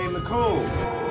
Hey, Nicole.